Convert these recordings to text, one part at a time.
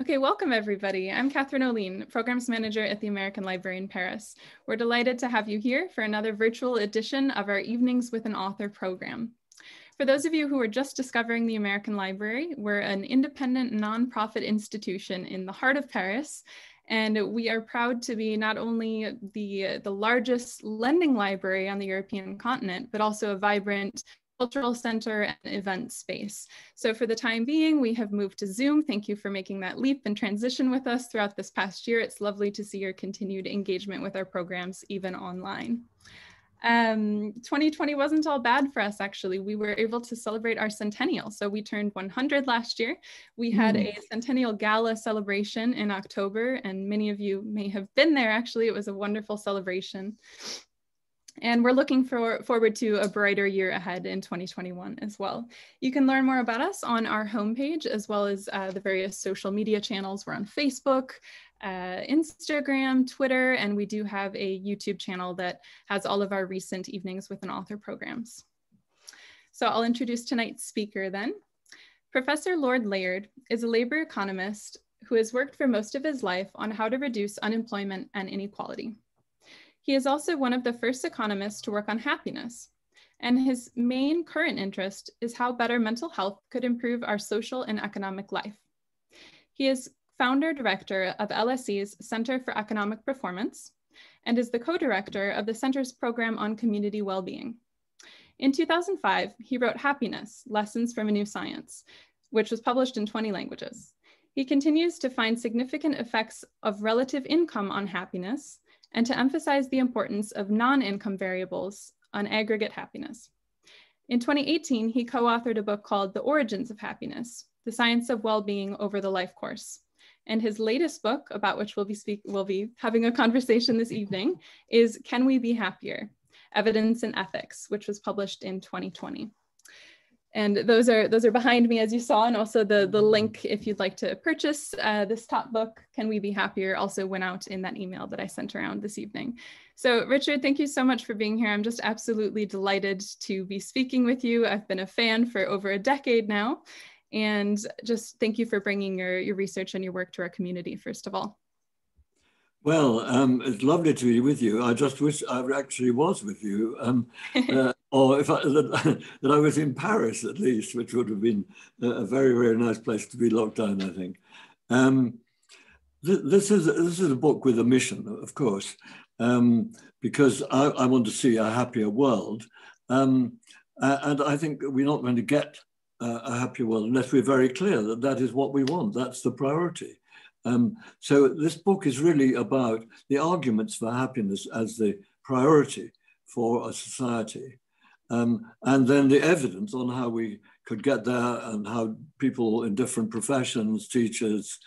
Okay, welcome everybody. I'm Catherine Olien, Programs Manager at the American Library in Paris. We're delighted to have you here for another virtual edition of our Evenings with an Author program. For those of you who are just discovering the American Library, we're an independent nonprofit institution in the heart of Paris, and we are proud to be not only the, the largest lending library on the European continent, but also a vibrant cultural center and event space. So for the time being, we have moved to Zoom. Thank you for making that leap and transition with us throughout this past year. It's lovely to see your continued engagement with our programs, even online. Um, 2020 wasn't all bad for us, actually. We were able to celebrate our centennial. So we turned 100 last year. We had mm. a centennial gala celebration in October, and many of you may have been there, actually. It was a wonderful celebration. And we're looking for, forward to a brighter year ahead in 2021 as well. You can learn more about us on our homepage, as well as uh, the various social media channels. We're on Facebook, uh, Instagram, Twitter, and we do have a YouTube channel that has all of our recent Evenings with an Author programs. So I'll introduce tonight's speaker then. Professor Lord Layard is a labor economist who has worked for most of his life on how to reduce unemployment and inequality. He is also one of the first economists to work on happiness, and his main current interest is how better mental health could improve our social and economic life. He is founder director of LSE's Center for Economic Performance and is the co-director of the center's program on community well-being. In 2005, he wrote Happiness, Lessons from a New Science, which was published in 20 languages. He continues to find significant effects of relative income on happiness and to emphasize the importance of non-income variables on aggregate happiness. In 2018, he co-authored a book called The Origins of Happiness, The Science of Well-Being Over the Life Course. And his latest book, about which we'll be, speak we'll be having a conversation this evening, is Can We Be Happier? Evidence and Ethics, which was published in 2020 and those are those are behind me as you saw and also the the link if you'd like to purchase uh, this top book can we be happier also went out in that email that i sent around this evening so richard thank you so much for being here i'm just absolutely delighted to be speaking with you i've been a fan for over a decade now and just thank you for bringing your your research and your work to our community first of all well, um, it's lovely to be with you. I just wish I actually was with you. Um, uh, or if I, that, that, I was in Paris at least, which would have been a very, very nice place to be locked down, I think. Um, th this, is, this is a book with a mission, of course, um, because I, I, want to see a happier world. Um, and I think we're not going to get a happier world unless we're very clear that that is what we want. That's the priority. Um, so this book is really about the arguments for happiness as the priority for a society. Um, and then the evidence on how we could get there and how people in different professions, teachers,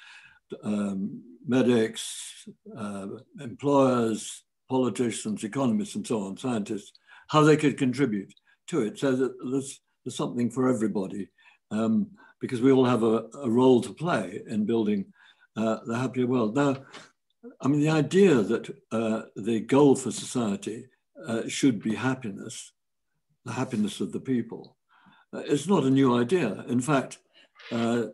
um, medics, uh, employers, politicians, economists, and so on, scientists, how they could contribute to it so that there's, there's something for everybody um, because we all have a, a, role to play in building uh, the happier world. Now, I mean, the idea that uh, the goal for society uh, should be happiness the happiness of the people. Uh, it's not a new idea. In fact, uh,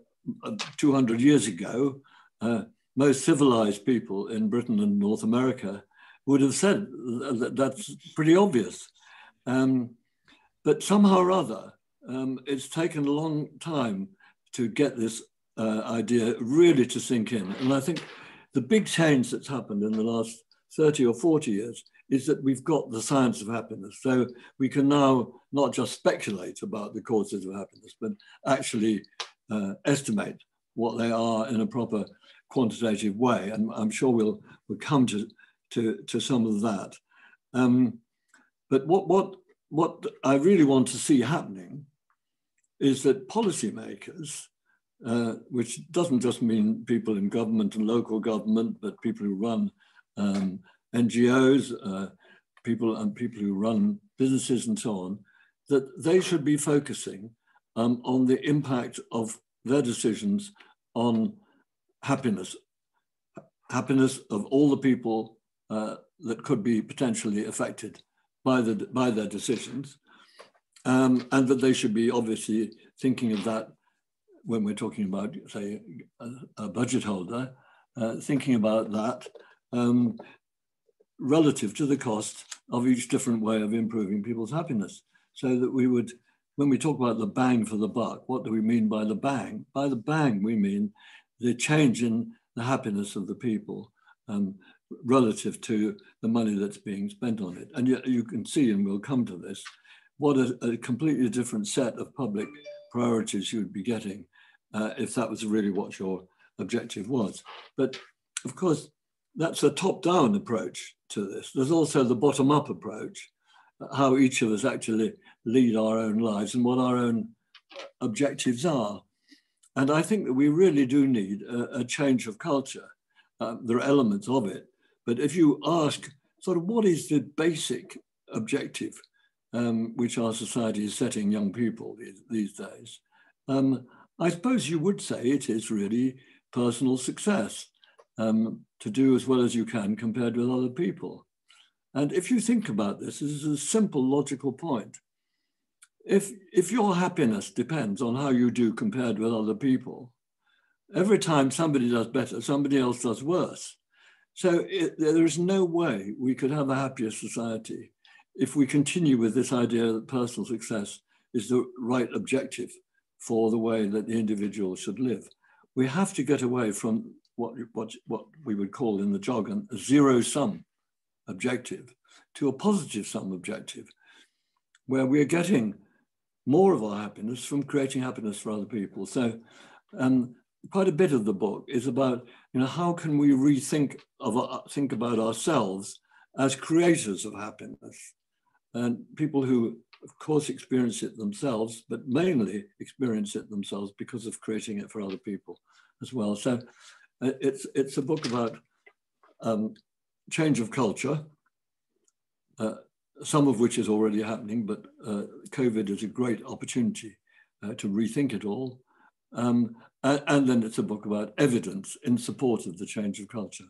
200 years ago, uh, most civilized people in Britain and North America would have said that that's pretty obvious. Um, but somehow or other, um, it's taken a long time to get this uh, idea really to sink in. And I think the big change that's happened in the last 30 or 40 years is that we've got the science of happiness. So we can now not just speculate about the causes of happiness, but actually uh, estimate what they are in a proper quantitative way. And I'm sure we'll, we'll come to, to, to some of that. Um, but what, what, what I really want to see happening is that policymakers, uh, which doesn't just mean people in government and local government, but people who run um, NGOs, uh, people and people who run businesses and so on, that they should be focusing um, on the impact of their decisions on happiness, happiness of all the people uh, that could be potentially affected by, the, by their decisions, um, and that they should be obviously thinking of that when we're talking about, say, a, a budget holder, uh, thinking about that um, relative to the cost of each different way of improving people's happiness. So that we would, when we talk about the bang for the buck, what do we mean by the bang? By the bang, we mean the change in the happiness of the people um, relative to the money that's being spent on it. And yet you can see, and we'll come to this, what a, a completely different set of public priorities you would be getting uh, if that was really what your objective was. But of course, that's a top-down approach to this. There's also the bottom-up approach, how each of us actually lead our own lives and what our own objectives are. And I think that we really do need a, a change of culture. Uh, there are elements of it, but if you ask sort of what is the basic objective um, which our society is setting young people these, these days, um, I suppose you would say it is really personal success um, to do as well as you can compared with other people. And if you think about this, this is a simple logical point. If, if your happiness depends on how you do compared with other people, every time somebody does better, somebody else does worse. So it, there is no way we could have a happier society if we continue with this idea that personal success is the right objective for the way that the individual should live. We have to get away from what, what, what we would call in the jargon a zero sum objective to a positive sum objective, where we're getting more of our happiness from creating happiness for other people. So um, quite a bit of the book is about, you know, how can we rethink of uh, think about ourselves as creators of happiness and people who of course experience it themselves, but mainly experience it themselves because of creating it for other people as well. So it's, it's a book about um, change of culture, uh, some of which is already happening, but uh, COVID is a great opportunity uh, to rethink it all. Um, and, and then it's a book about evidence in support of the change of culture.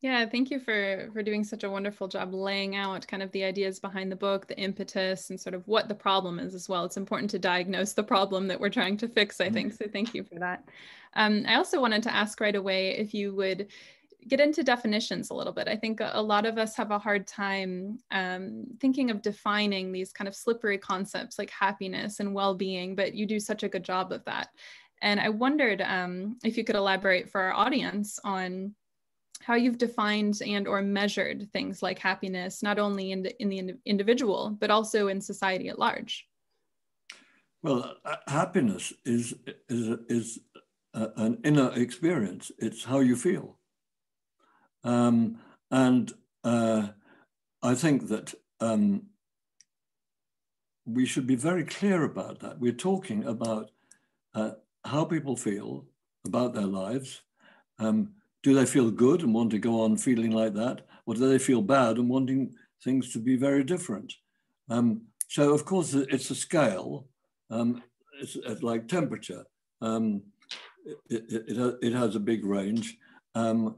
Yeah, thank you for for doing such a wonderful job laying out kind of the ideas behind the book, the impetus, and sort of what the problem is as well. It's important to diagnose the problem that we're trying to fix, I mm-hmm. think. So thank you for that. Um, I also wanted to ask right away if you would get into definitions a little bit. I think a lot of us have a hard time um, thinking of defining these kind of slippery concepts like happiness and well-being, but you do such a good job of that. And I wondered um, if you could elaborate for our audience on how you've defined and or measured things like happiness not only in the, in the individual but also in society at large. Well uh, happiness is is is uh, an inner experience. It's how you feel. Um, and uh, i think that um, we should be very clear about that. We're talking about uh, how people feel about their lives. Um, do they feel good and want to go on feeling like that? Or do they feel bad and wanting things to be very different? Um, so, of course, it's a scale. Um, it's, it's, like temperature. Um, it, it, it, has a big range. Uh,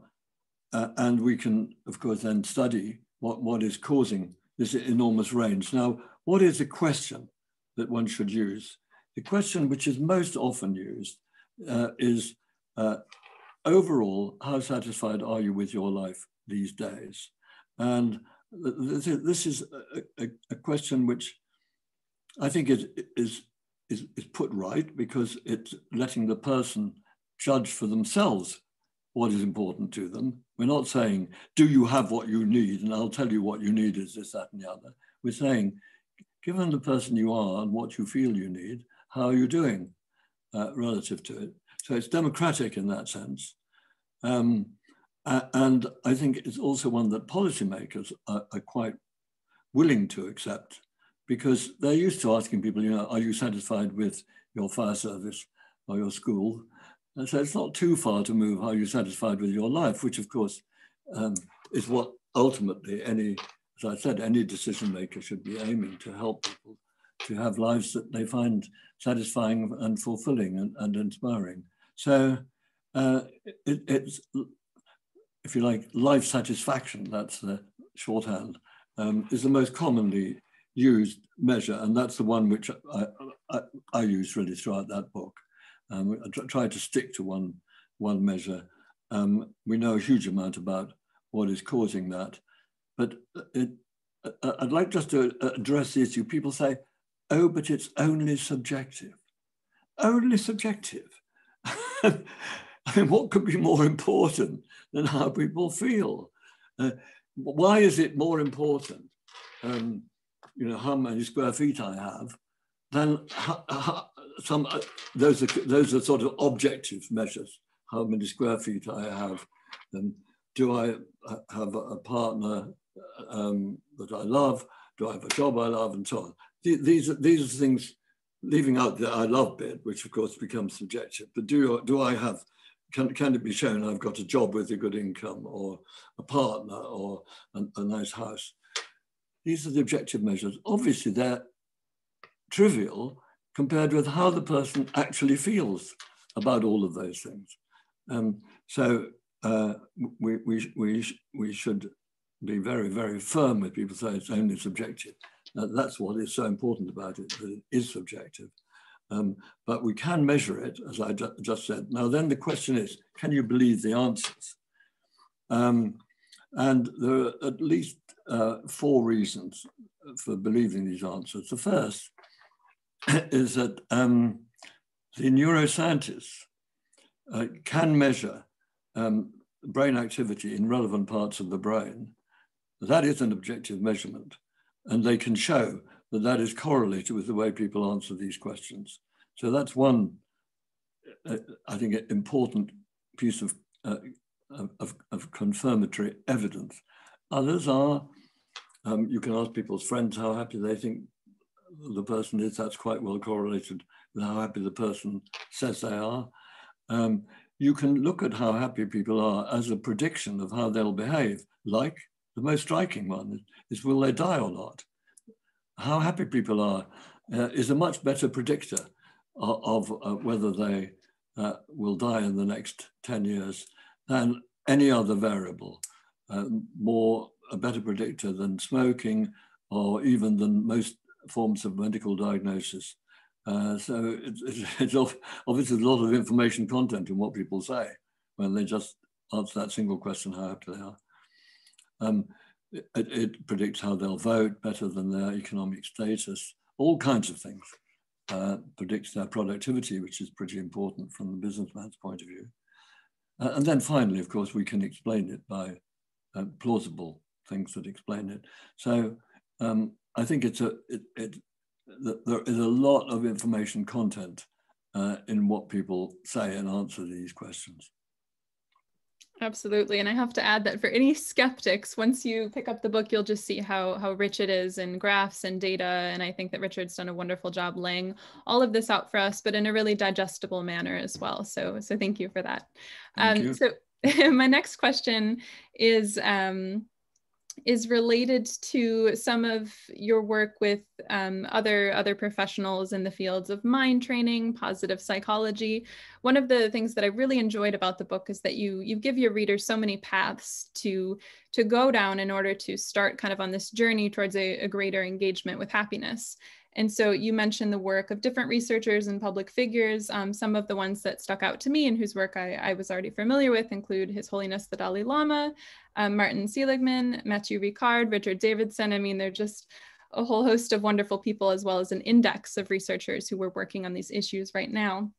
and we can, of course, then study what, what is causing this enormous range. Now, what is the question that one should use? The question which is most often used uh, is uh, overall, how satisfied are you with your life these days? And this is a, question which I think is, is, is, is put right because it's letting the person judge for themselves what is important to them. We're not saying, do you have what you need? And I'll tell you what you need is this, that, and the other. We're saying, given the person you are and what you feel you need, how are you doing uh, relative to it? So it's democratic in that sense. Um, and I think it's also one that policymakers are, are, quite willing to accept because they're used to asking people, you know, are you satisfied with your fire service or your school? And so it's not too far to move. Are you satisfied with your life? Which, of course, um, is what ultimately any, as I said, any decision maker should be aiming to help people to have lives that they find satisfying and fulfilling and, and inspiring. So uh, it, it's, if you like, life satisfaction, that's the shorthand, um, is the most commonly used measure, and that's the one which I, I, I use really throughout that book. Um, I try to stick to one, one measure. Um, we know a huge amount about what is causing that, but it, I'd like just to address the issue. People say, oh, but it's only subjective. Only subjective. I mean, what could be more important than how people feel? Uh, why is it more important, um, you know, how many square feet I have, than how, how, some uh, those are those are sort of objective measures. How many square feet I have, and do I have a partner um, that I love? Do I have a job I love, and so on? These these are things. Leaving out the I love bit, which of course becomes subjective, but do do I have can, can it be shown I've got a job with a good income or a partner or a, a nice house? These are the objective measures. Obviously, they're trivial compared with how the person actually feels about all of those things. Um, so uh, we, we, we, we should be very, very firm with people say it's only subjective. Uh, that's what is so important about it, that it is subjective. Um, but we can measure it, as I ju just said. Now, then the question is, can you believe the answers? Um, and there are at least uh, four reasons for believing these answers. The first is that um, the neuroscientists uh, can measure um, brain activity in relevant parts of the brain. That is an objective measurement, and they can show that that is correlated with the way people answer these questions. So that's one, uh, I think, important piece of, uh, of, of, confirmatory evidence. Others are, um, you can ask people's friends how happy they think the person is. That's quite well correlated with how happy the person says they are. Um, you can look at how happy people are as a prediction of how they'll behave, like the most striking one is will they die or not? how happy people are uh, is a much better predictor of, of uh, whether they uh, will die in the next 10 years than any other variable, uh, more a better predictor than smoking or even than most forms of medical diagnosis. Uh, so it's, it's, obviously a lot of information content in what people say when they just answer that single question, how happy they are. Um, it, it, predicts how they'll vote better than their economic status, all kinds of things. Uh, predicts their productivity, which is pretty important from the businessman's point of view. Uh, and then finally, of course, we can explain it by uh, plausible things that explain it. So um, I think it's a, it, it, there is a lot of information content uh, in what people say and answer these questions. Absolutely. And I have to add that for any skeptics, once you pick up the book, you'll just see how, how rich it is in graphs and data. And I think that Richard's done a wonderful job laying all of this out for us, but in a really digestible manner as well. So, so thank you for that. Thank um, you. So my next question is, um, is related to some of your work with um, other other professionals in the fields of mind training, positive psychology. One of the things that I really enjoyed about the book is that you you give your readers so many paths to to go down in order to start kind of on this journey towards a, a greater engagement with happiness. And so you mentioned the work of different researchers and public figures. Um, some of the ones that stuck out to me and whose work I, I, was already familiar with include His Holiness the Dalai Lama, um, Martin Seligman, Mathieu Ricard, Richard Davidson. I mean, they're just a whole host of wonderful people, as well as an index of researchers who were working on these issues right now.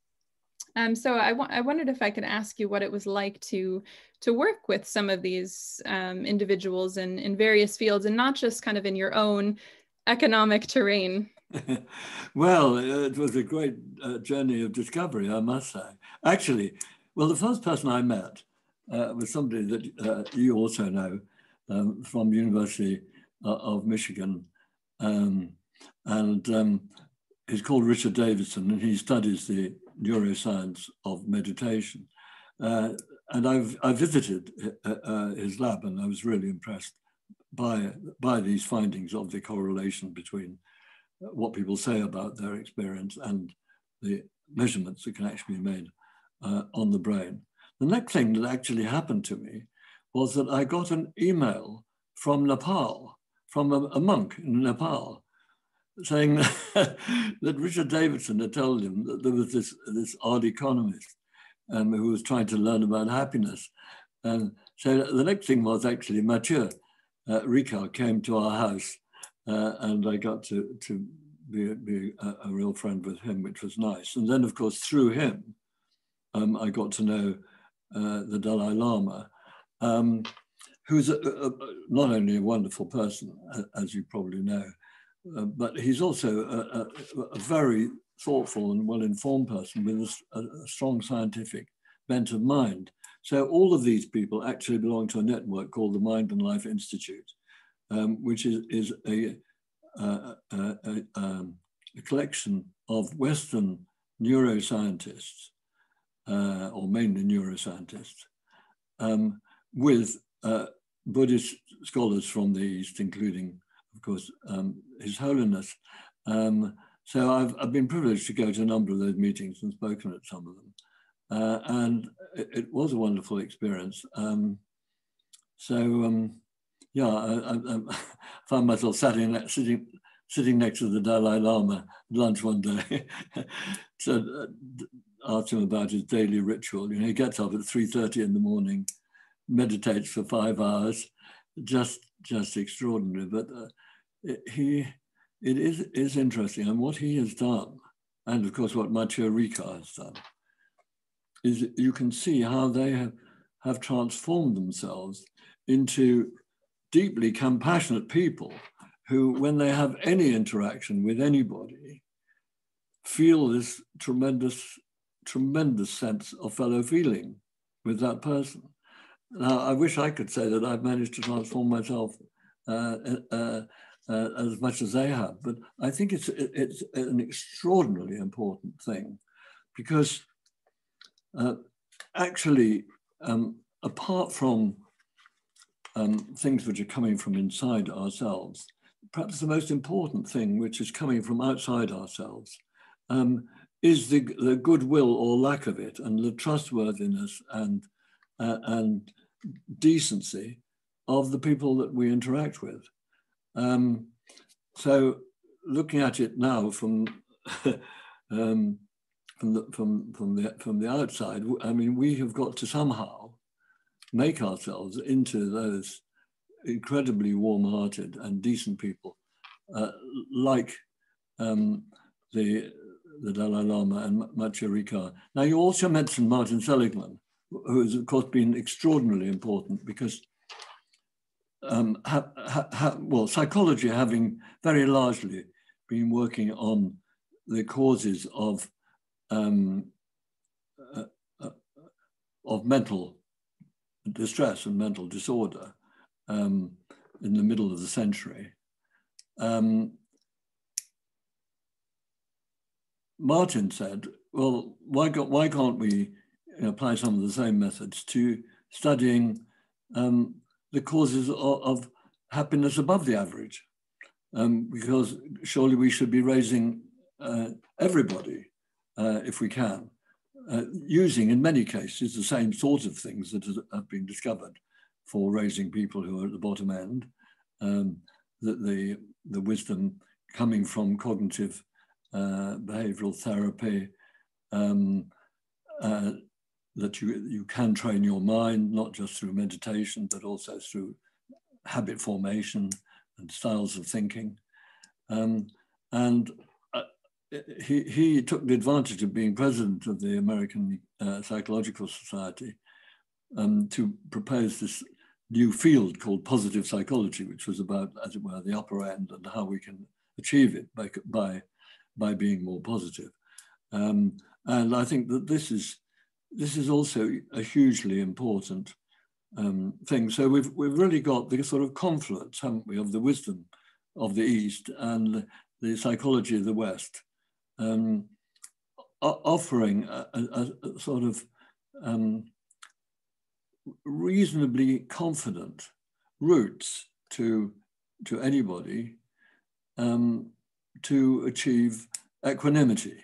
Um, so I, I wondered if I could ask you what it was like to to work with some of these um, individuals in, in various fields and not just kind of in your own economic terrain. well, it was a great uh, journey of discovery, I must say. Actually, well, the first person I met uh, was somebody that uh, you also know um, from University uh, of Michigan, um, and um, he's called Richard Davidson, and he studies the neuroscience of meditation. Uh, and I've I visited uh, his lab, and I was really impressed by by these findings of the correlation between what people say about their experience and the measurements that can actually be made uh, on the brain. The next thing that actually happened to me was that I got an email from Nepal, from a, a monk in Nepal, saying that, Richard Davidson had told him that there was this, this odd economist um, who was trying to learn about happiness. And so the next thing was actually Mathieu uh, Ricard came to our house uh, and I got to, to be, be a, a, real friend with him, which was nice. And then, of course, through him, um, I got to know uh, the Dalai Lama, um, who's a, a, not only a wonderful person, as you probably know, uh, but he's also a, very thoughtful and well-informed person with a, strong scientific bent of mind. So all of these people actually belong to a network called the Mind and Life Institute, um, which is, is a, a, a, um, a, collection of Western neuroscientists, uh, or mainly neuroscientists, um, with uh, Buddhist scholars from the East, including, of course, um, His Holiness. Um, so I've, I've been privileged to go to a number of those meetings and spoken at some of them. Uh, and it, it, was a wonderful experience. Um, so um, yeah, I, I, I, found myself sitting, sitting, sitting next to the Dalai Lama at lunch one day. so uh, asked him about his daily ritual. You know, he gets up at 3.30 in the morning, meditates for five hours, just just extraordinary. But uh, it, he, it is, is interesting. And what he has done, and of course what Mathieu Ricard has done, is you can see how they have, have transformed themselves into deeply compassionate people who, when they have any interaction with anybody, feel this tremendous, tremendous sense of fellow feeling with that person. Now, I wish I could say that I've managed to transform myself uh, uh, uh, as much as they have, but I think it's it's an extraordinarily important thing because uh, actually, um, apart from um, things which are coming from inside ourselves, perhaps the most important thing which is coming from outside ourselves um, is the, the goodwill or lack of it and the trustworthiness and, uh, and decency of the people that we interact with. Um, so looking at it now from um, from the from from the from the outside, I mean, we have got to somehow make ourselves into those incredibly warm-hearted and decent people, uh, like um, the the Dalai Lama and Ricard. Now, you also mentioned Martin Seligman, who has, of course, been extraordinarily important because, um, ha, ha, ha, well, psychology having very largely been working on the causes of um, uh, uh, of mental distress and mental disorder um, in the middle of the century. Um, Martin said, well, why, why can't we apply some of the same methods to studying um, the causes of, of, happiness above the average? Um, because surely we should be raising uh, everybody uh, if we can, uh, using in many cases the same sorts of things that have been discovered for raising people who are at the bottom end, um, the, the, the wisdom coming from cognitive uh, behavioral therapy, um, uh, that you, you can train your mind, not just through meditation, but also through habit formation and styles of thinking. Um, and he, he took the advantage of being president of the American uh, Psychological Society um, to propose this new field called positive psychology, which was about, as it were, the upper end and how we can achieve it by, by, by being more positive. Um, and I think that this is, this is also a hugely important um, thing. So we've, we've really got the sort of confluence, haven't we, of the wisdom of the East and the psychology of the West um, offering a, a, a, sort of um, reasonably confident routes to, to anybody um, to achieve equanimity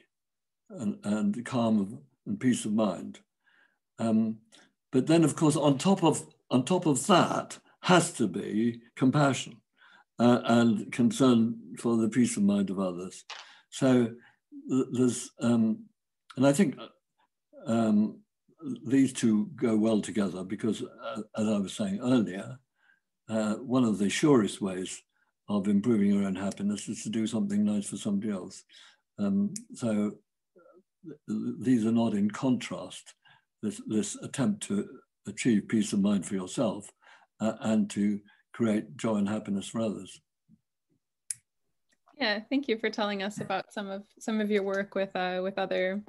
and, and calm and peace of mind. Um, but then, of course, on top of on top of that has to be compassion, uh, and concern for the peace of mind of others. So there's, um, and I think um, these two go well together because, uh, as I was saying earlier, uh, one of the surest ways of improving your own happiness is to do something nice for somebody else. Um, so these are not in contrast, this, this attempt to achieve peace of mind for yourself uh, and to create joy and happiness for others. Yeah, thank you for telling us about some of some of your work with uh, with other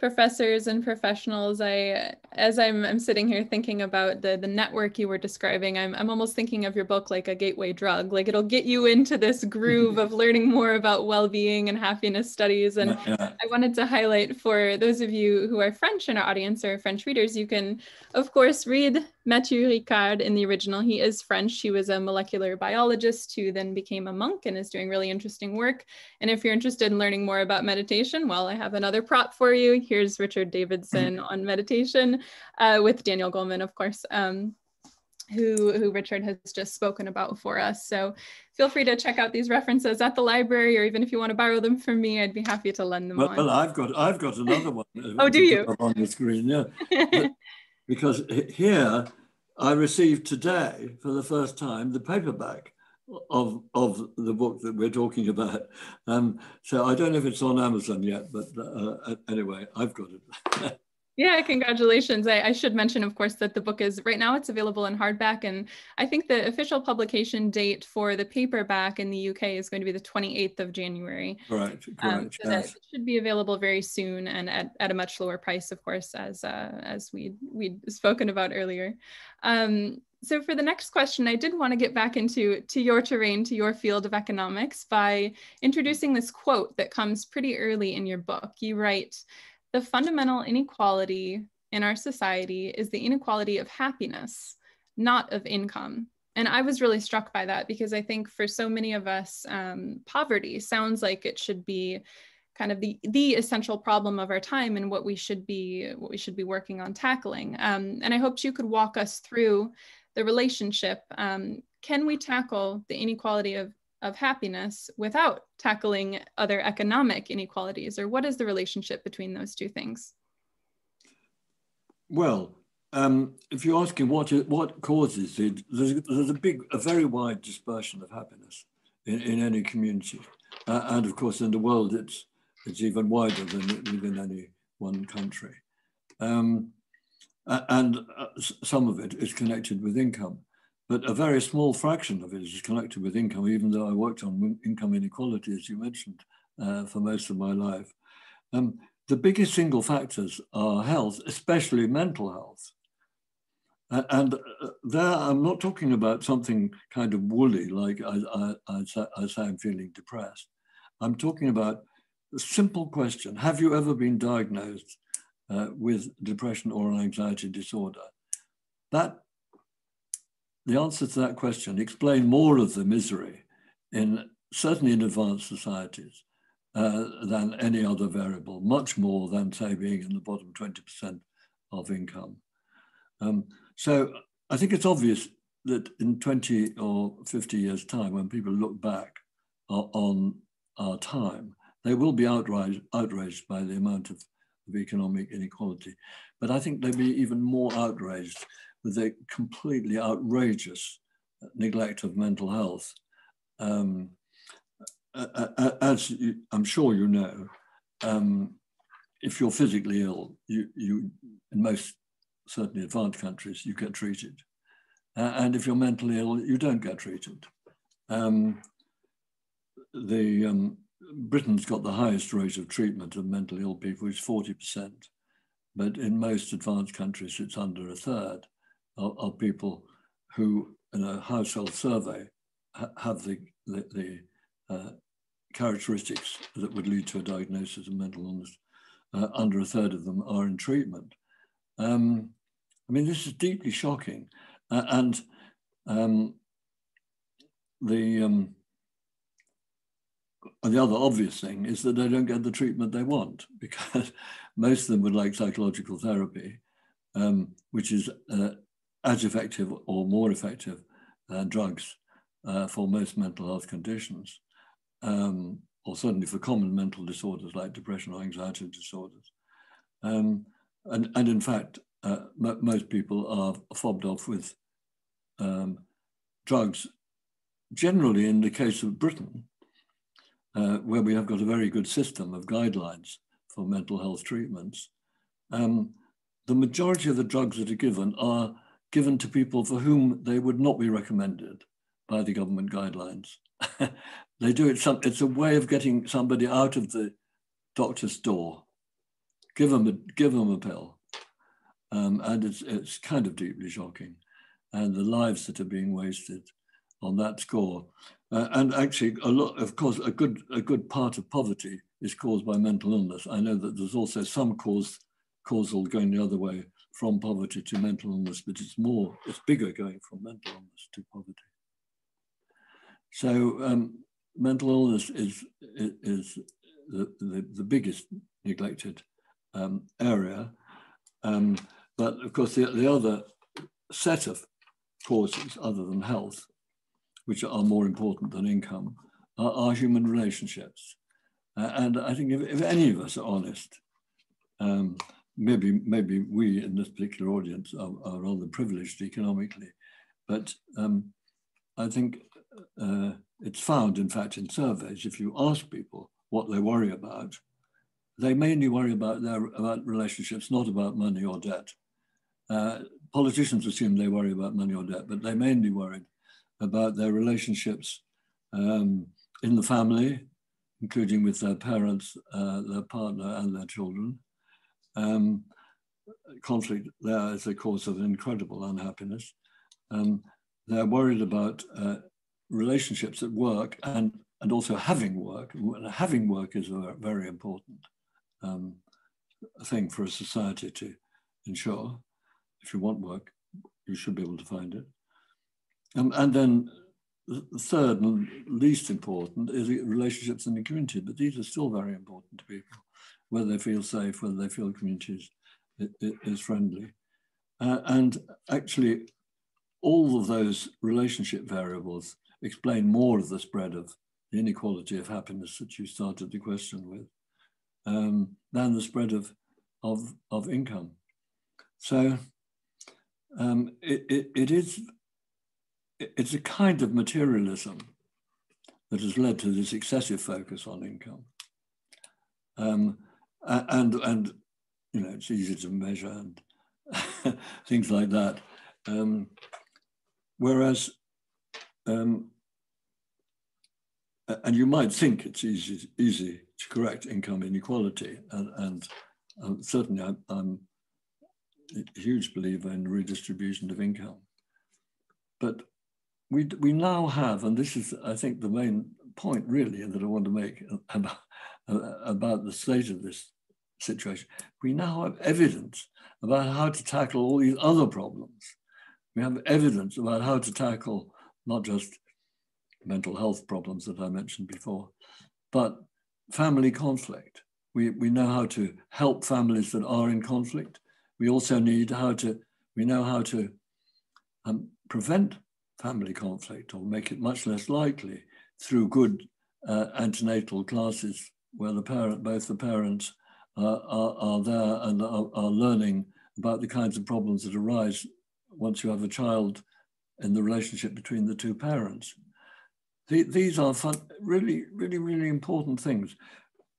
professors and professionals. I as i'm i'm sitting here thinking about the the network you were describing i'm i'm almost thinking of your book like a gateway drug. Like it'll get you into this groove of learning more about well-being and happiness studies. And yeah. i wanted to highlight for those of you who are french in our audience or french readers you can of course read Mathieu Ricard in the original. He is French. He was a molecular biologist who then became a monk and is doing really interesting work. And if you're interested in learning more about meditation, well, I have another prop for you. Here's Richard Davidson mm-hmm. on meditation uh, with Daniel Goleman, of course. Um, who, who Richard has just spoken about for us. So feel free to check out these references at the library, or even if you want to borrow them from me, I'd be happy to lend them well, on. Well, I've got I've got another one. oh, do you? On the screen, yeah. because here I received today for the first time the paperback of of the book that we're talking about. Um, so I don't know if it's on Amazon yet, but uh, anyway, I've got it. Yeah, congratulations. I, I, should mention, of course, that the book is right now it's available in hardback. And I think the official publication date for the paperback in the UK is going to be the 28th of January. Right, um, so yes. that should be available very soon and at, at a much lower price, of course, as uh, as we we'd spoken about earlier. Um, so for the next question, I did want to get back into to your terrain, to your field of economics by introducing this quote that comes pretty early in your book. You write, the fundamental inequality in our society is the inequality of happiness, not of income. And I was really struck by that because I think for so many of us, um, poverty sounds like it should be kind of the the essential problem of our time and what we should be what we should be working on tackling. Um, and I hoped you could walk us through the relationship. Um, can we tackle the inequality of of happiness without tackling other economic inequalities? Or what is the relationship between those two things? Well, um, if you're asking what what causes it, there's, there's, a big, a very wide dispersion of happiness in, in any community, uh, and of course in the world it's it's even wider than within any one country, um, and uh, some of it is connected with income but a very small fraction of it is connected with income, even though I worked on income inequality, as you mentioned, uh, for most of my life. Um, the biggest single factors are health, especially mental health. And uh, there, I'm not talking about something kind of woolly, like I, I, I, say, I say I'm feeling depressed. I'm talking about a simple question Have you ever been diagnosed uh, with depression or an anxiety disorder? That the answer to that question explain more of the misery in certainly in advanced societies uh, than any other variable, much more than say being in the bottom 20% of income. Um, so I think it's obvious that in 20 or 50 years time, when people look back on our time, they will be outraged, outraged by the amount of, of economic inequality. But I think they'll be even more outraged with a completely outrageous neglect of mental health. Um, as you, I'm sure you know, um, if you're physically ill, you, you in most certainly advanced countries, you get treated. Uh, and if you're mentally ill, you don't get treated. Um, the um, Britain's got the highest rate of treatment of mentally ill people, which is 40%. But in most advanced countries, it's under a third of, of people who, in a household survey, ha have the, the, the uh, characteristics that would lead to a diagnosis of mental illness. Uh, under a third of them are in treatment. Um, I mean, this is deeply shocking. Uh, and um, the, um, the other obvious thing is that they don't get the treatment they want because most of them would like psychological therapy, um, which is uh, as effective or more effective than drugs uh, for most mental health conditions, um, or certainly for common mental disorders like depression or anxiety disorders. Um, and, and in fact, uh, most people are fobbed off with um, drugs. Generally, in the case of Britain, uh, where we have got a very good system of guidelines for mental health treatments, um, the majority of the drugs that are given are given to people for whom they would not be recommended by the government guidelines. they do it, some, it's a way of getting somebody out of the doctor's door. Give them a, give them a pill. Um, and it's, it's kind of deeply shocking. And the lives that are being wasted on that score. Uh, and actually, a lot, of course, a good, a good part of poverty is caused by mental illness. I know that there's also some cause, causal going the other way from poverty to mental illness, but it's more, it's bigger going from mental illness to poverty. So um, mental illness is, is the, the, the biggest neglected um, area. Um, but of course, the, the other set of causes other than health, which are more important than income, are, are human relationships. Uh, and I think if, if, any of us are honest, um, maybe maybe we in this particular audience are, are rather privileged economically, but um, I think uh, it's found, in fact, in surveys, if you ask people what they worry about, they mainly worry about their about relationships, not about money or debt. Uh, politicians assume they worry about money or debt, but they mainly worried about their relationships um, in the family, including with their parents, uh, their partner, and their children, um, conflict there is a cause of incredible unhappiness. Um, they're worried about uh, relationships at work and, and also having work. Having work is a very important um, thing for a society to ensure. If you want work, you should be able to find it. Um, and then the third and least important is relationships in the community, but these are still very important to people whether they feel safe, whether they feel the community is, is friendly. Uh, and actually, all of those relationship variables explain more of the spread of the inequality of happiness that you started the question with um, than the spread of, of, of income. So um, it, it, it is, it's a kind of materialism that has led to this excessive focus on income. Um, and and you know it's easy to measure and things like that. Um, whereas, um, and you might think it's easy easy to correct income inequality, and, and um, certainly I, I'm a huge believer in redistribution of income. But we we now have, and this is I think the main point really that I want to make about about the state of this situation. We now have evidence about how to tackle all these other problems. We have evidence about how to tackle not just mental health problems that I mentioned before, but family conflict. We, we know how to help families that are in conflict. We also need how to, we know how to um, prevent family conflict or make it much less likely through good uh, antenatal classes where the parent, both the parents are, are, there and are, are learning about the kinds of problems that arise once you have a child in the relationship between the two parents. The, these are fun, really, really, really important things.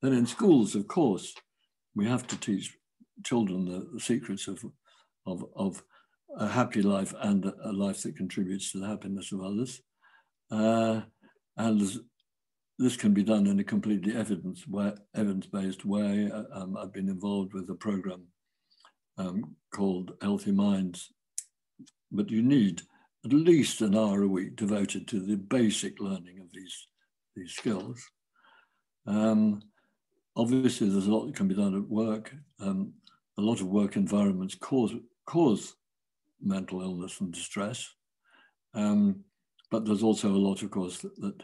Then in schools, of course, we have to teach children the, the secrets of, of, of a happy life and a life that contributes to the happiness of others. Uh, and this can be done in a completely evidence way, evidence-based way. Uh, um, I've been involved with a program um, called Healthy Minds, but you need at least an hour a week devoted to the basic learning of these, these skills. Um, obviously, there's a lot that can be done at work. Um, a lot of work environments cause, cause mental illness and distress. Um, but there's also a lot, of course, that, that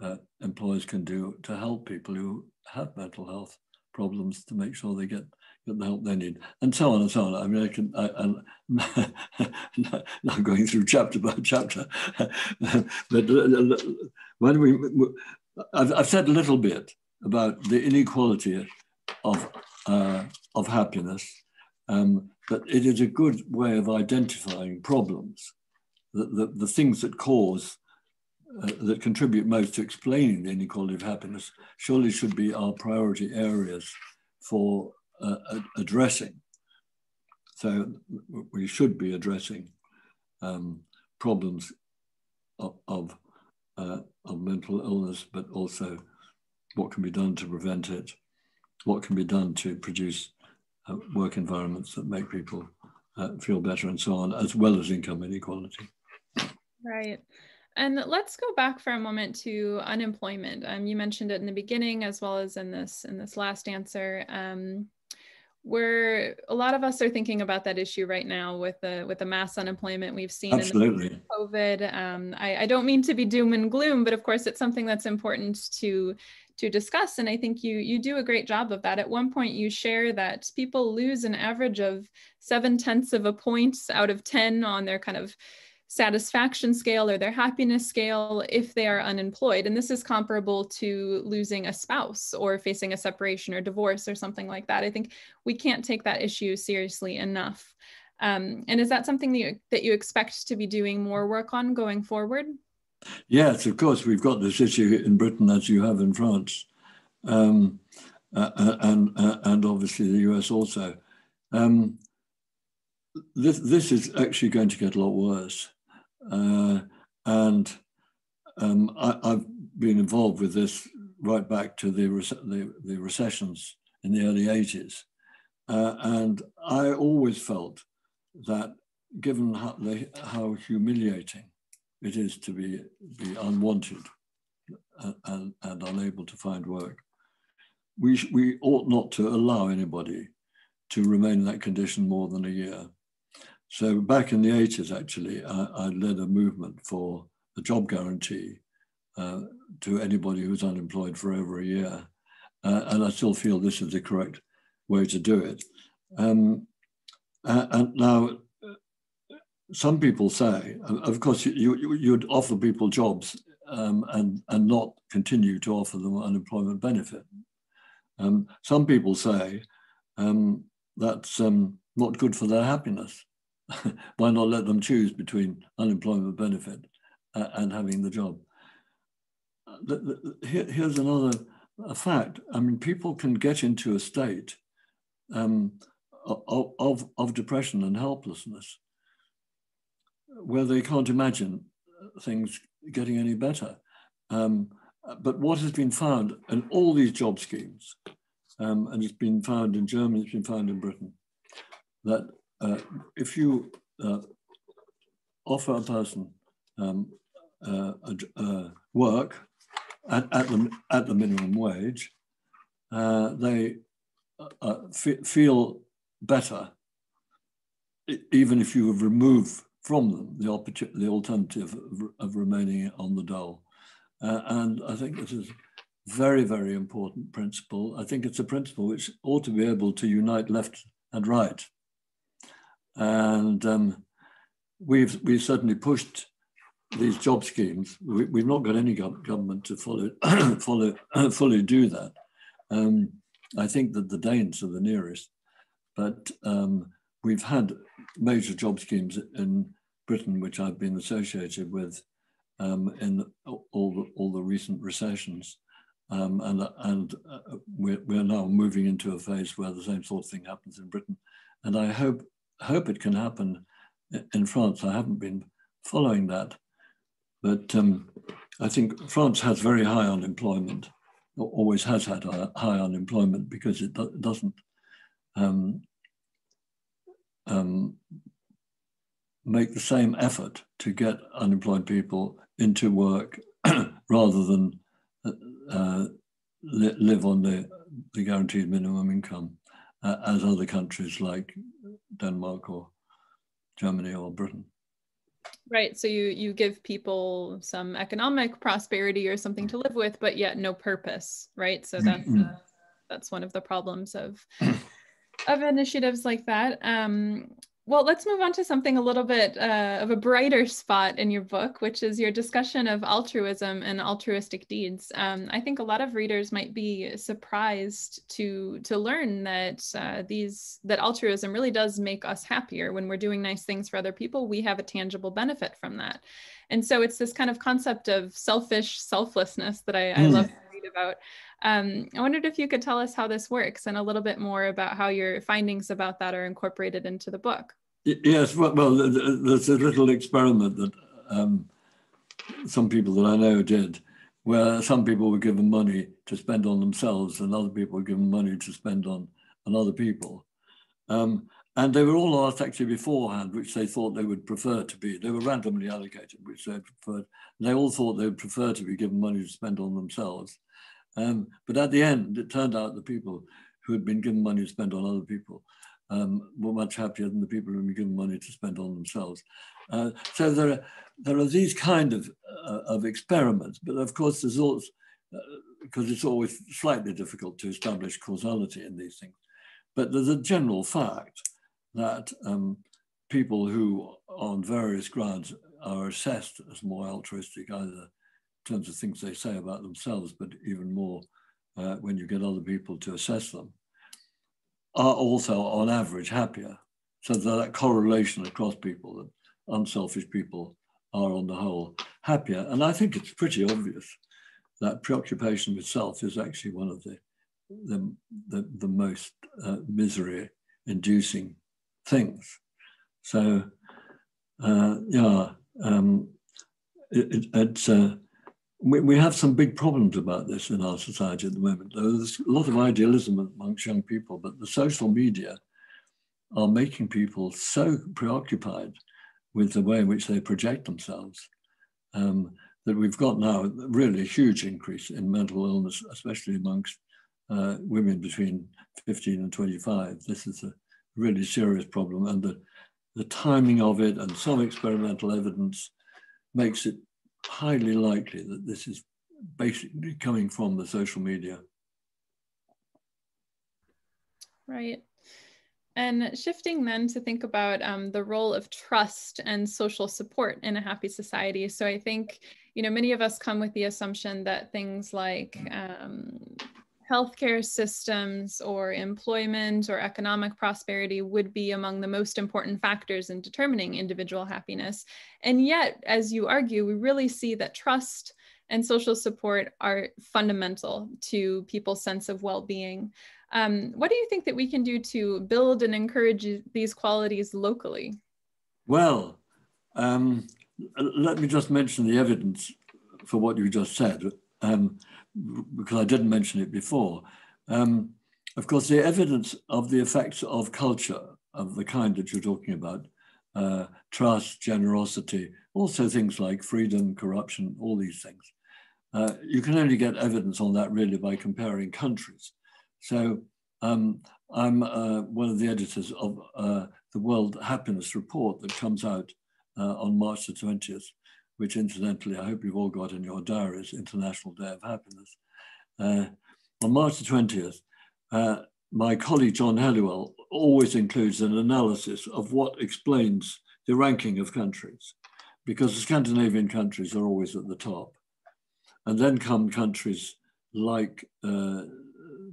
uh, employers can do to help people who have mental health problems to make sure they get the help they need, and so on and so on. I mean, I can, I, am not going through chapter by chapter, but uh, when we, I've, I've, said a little bit about the inequality of, uh, of happiness, um, but it is a good way of identifying problems, the, the, the things that cause uh, that contribute most to explaining the inequality of happiness surely should be our priority areas for uh, addressing. So we should be addressing um, problems of, of, uh, of, mental illness, but also what can be done to prevent it, what can be done to produce uh, work environments that make people uh, feel better and so on, as well as income inequality. Right. And let's go back for a moment to unemployment. Um, you mentioned it in the beginning as well as in this in this last answer. Um, where a lot of us are thinking about that issue right now with the with the mass unemployment we've seen Absolutely. in COVID. Um, I, I don't mean to be doom and gloom, but of course it's something that's important to to discuss. And I think you you do a great job of that. At one point, you share that people lose an average of seven tenths of a point out of ten on their kind of satisfaction scale or their happiness scale if they are unemployed. And this is comparable to losing a spouse or facing a separation or divorce or something like that. I think we can't take that issue seriously enough. Um, and is that something that you, that you expect to be doing more work on going forward? Yes, of course. We've got this issue in Britain as you have in France. Um, uh, uh and, uh, and obviously the US also. Um, this, this is actually going to get a lot worse. Uh, and um, I, have been involved with this right back to the, the, the recessions in the early 80s. Uh, and I always felt that given how, the, how, humiliating it is to be, be unwanted and, and, and unable to find work, we, we ought not to allow anybody to remain in that condition more than a year. So back in the 80s, actually, I, I led a movement for a job guarantee uh, to anybody who's unemployed for over a year. Uh, and I still feel this is the correct way to do it. Um, and now, some people say, of course, you, you, would offer people jobs um, and, and not continue to offer them unemployment benefit. Um, some people say um, that's um, not good for their happiness. why not let them choose between unemployment benefit uh, and having the job? Here's another fact. I mean, people can get into a state um, of, of, of depression and helplessness where they can't imagine things getting any better. Um, but what has been found in all these job schemes, um, and it's been found in Germany, it's been found in Britain, that uh, if you uh, offer a person um, uh, uh work at, at, the, at the minimum wage, uh, they uh, feel better, even if you have removed from them the, the alternative of, of, remaining on the dole. and I think this is very, very important principle. I think it's a principle which ought to be able to unite left and right and um, we've, we've certainly pushed these job schemes. We, have not got any government to follow, follow fully do that. Um, I think that the Danes are the nearest, but um, we've had major job schemes in Britain, which I've been associated with um, in all the, all the recent recessions. Um, and and uh, we're, we're now moving into a phase where the same sort of thing happens in Britain. And I hope hope it can happen in France. I haven't been following that, but um, I think France has very high unemployment, always has had high unemployment because it do doesn't um, um, make the same effort to get unemployed people into work rather than uh, uh, li live on the, the guaranteed minimum income uh, as other countries like Denmark or Germany or Britain. Right. So you you give people some economic prosperity or something to live with, but yet no purpose. Right. So that's mm-hmm. uh, that's one of the problems of of initiatives like that. Um, well, let's move on to something a little bit uh, of a brighter spot in your book, which is your discussion of altruism and altruistic deeds. Um, I think a lot of readers might be surprised to to learn that uh, these that altruism really does make us happier when we're doing nice things for other people. We have a tangible benefit from that, and so it's this kind of concept of selfish selflessness that I, mm. I love to read about. Um, I wondered if you could tell us how this works and a little bit more about how your findings about that are incorporated into the book. Yes, well, well there's a little experiment that um, some people that I know did, where some people were given money to spend on themselves and other people were given money to spend on, on other people. Um, and they were all asked actually beforehand which they thought they would prefer to be. They were randomly allocated which they preferred. They all thought they would prefer to be given money to spend on themselves. Um, but at the end, it turned out the people who had been given money to spend on other people um, were much happier than the people who were given money to spend on themselves. Uh, so there are, there are these kind of, uh, of experiments, but of course there's also, uh, because it's always slightly difficult to establish causality in these things. But there's a general fact that um, people who on various grounds are assessed as more altruistic, either terms of things they say about themselves, but even more uh, when you get other people to assess them, are also on average happier. So that correlation across people that unselfish people are on the whole happier. And I think it's pretty obvious that preoccupation with self is actually one of the the, the, the most uh, misery inducing things. So uh, yeah, um, it, it, it's uh, we, we have some big problems about this in our society at the moment. There's a lot of idealism amongst young people, but the social media are making people so preoccupied with the way in which they project themselves um, that we've got now really a huge increase in mental illness, especially amongst uh, women between 15 and 25. This is a really serious problem, and the, the timing of it and some experimental evidence makes it highly likely that this is basically coming from the social media. Right. And shifting then to think about um, the role of trust and social support in a happy society. So I think, you know, many of us come with the assumption that things like um, healthcare systems or employment or economic prosperity would be among the most important factors in determining individual happiness. And yet, as you argue, we really see that trust and social support are fundamental to people's sense of well being. Um, what do you think that we can do to build and encourage these qualities locally? Well, um, let me just mention the evidence for what you just said. Um, because I didn't mention it before. Um, of course, the evidence of the effects of culture of the kind that you're talking about, uh, trust, generosity, also things like freedom, corruption, all these things. Uh, you can only get evidence on that really by comparing countries. So um, I'm uh, one of the editors of uh, the World Happiness Report that comes out uh, on March the 20th which incidentally I hope you've all got in your diaries, International Day of Happiness. Uh, on March the 20th, uh, my colleague John Helliwell always includes an analysis of what explains the ranking of countries, because the Scandinavian countries are always at the top. And then come countries like uh,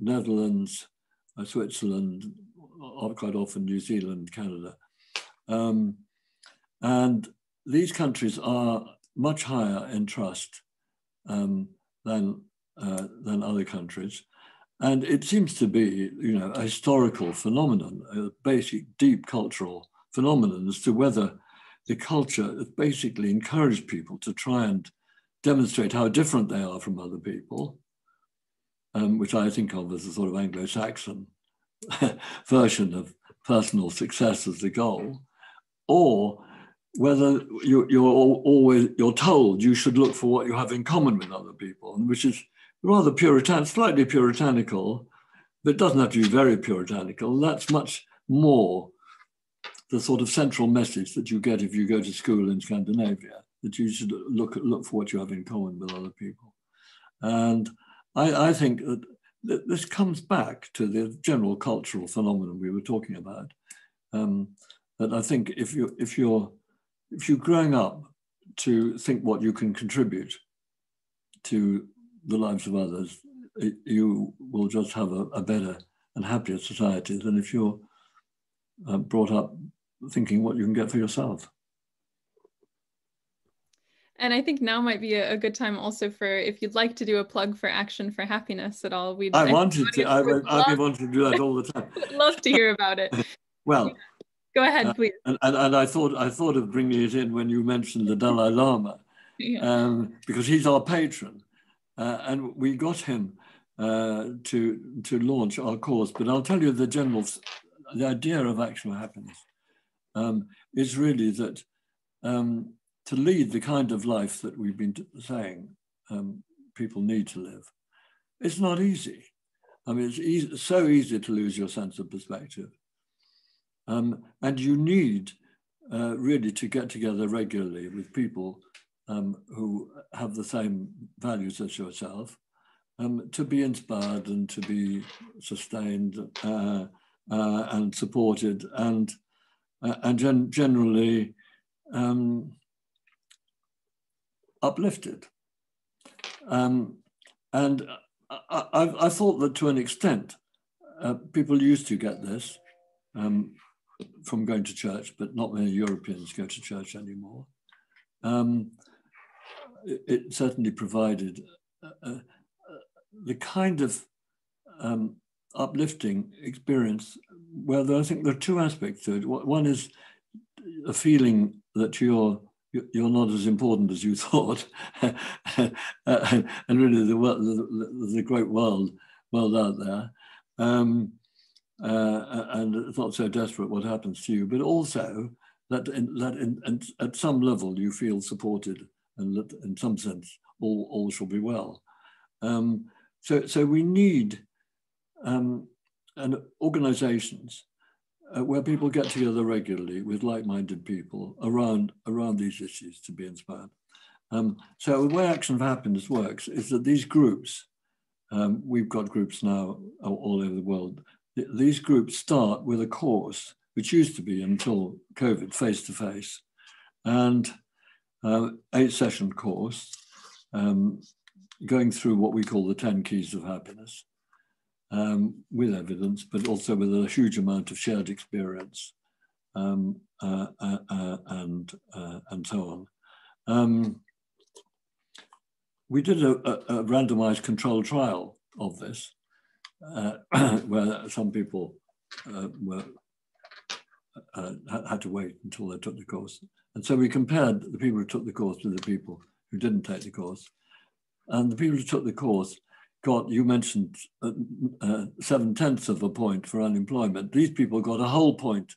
Netherlands, uh, Switzerland, quite often New Zealand, Canada. Um, and these countries are much higher in trust um, than, uh, than other countries. And it seems to be, you know, a historical phenomenon, a basic, deep cultural phenomenon as to whether the culture has basically encouraged people to try and demonstrate how different they are from other people, um, which I think of as a sort of Anglo-Saxon version of personal success as the goal, or whether you, you're always you're told you should look for what you have in common with other people, which is rather puritan, slightly puritanical, but doesn't have to be very puritanical. That's much more the sort of central message that you get if you go to school in Scandinavia, that you should look look for what you have in common with other people. And I, I think that this comes back to the general cultural phenomenon we were talking about. Um, that I think if you if you're if you're growing up to think what you can contribute to the lives of others, you will just have a, a better and happier society than if you're uh, brought up thinking what you can get for yourself. And I think now might be a, a, good time also for if you'd like to do a plug for Action for Happiness at all. We I wanted to. I, I've been wanting to do that all the time. love to hear about it. well, go ahead, uh, please. And, and, and, I thought I thought of bringing it in when you mentioned the Dalai Lama, yeah. um, because he's our patron, uh, and we got him uh, to to launch our course. But I'll tell you the general, the idea of actual Happiness um, is really that. Um, to lead the kind of life that we've been saying um, people need to live. It's not easy. I mean, it's easy, so easy to lose your sense of perspective. Um, and you need uh, really to get together regularly with people um, who have the same values as yourself, um, to be inspired and to be sustained uh, uh, and supported and, uh, and gen generally um, uplifted. Um, and I, I, I, thought that to an extent, uh, people used to get this um, from going to church, but not many Europeans go to church anymore. Um, it, it, certainly provided uh, uh, the kind of um, uplifting experience where there, I think there are two aspects to it. One is a feeling that you're you're not as important as you thought. and really, the, the, the great world, world out there. Um, uh, and it's not so desperate what happens to you, but also that, in, that in, in, at some level you feel supported and that in some sense all, all shall be well. Um, so, so we need um, and organizations uh, where people get together regularly with like-minded people around, around these issues to be inspired. Um, so the way Action for Happiness works is that these groups, um, we've got groups now all over the world, these groups start with a course, which used to be until COVID, face-to-face, and uh, eight-session course, um, going through what we call the 10 keys of happiness um, with evidence, but also with a huge amount of shared experience um, uh, uh, uh, and, uh, and so on. Um, we did a, a, a, randomized controlled trial of this, where some people uh, were, had to wait until they took the course. And so we compared the people who took the course with the people who didn't take the course. And the people who took the course got, you mentioned uh, uh, seven tenths of a point for unemployment. These people got a whole point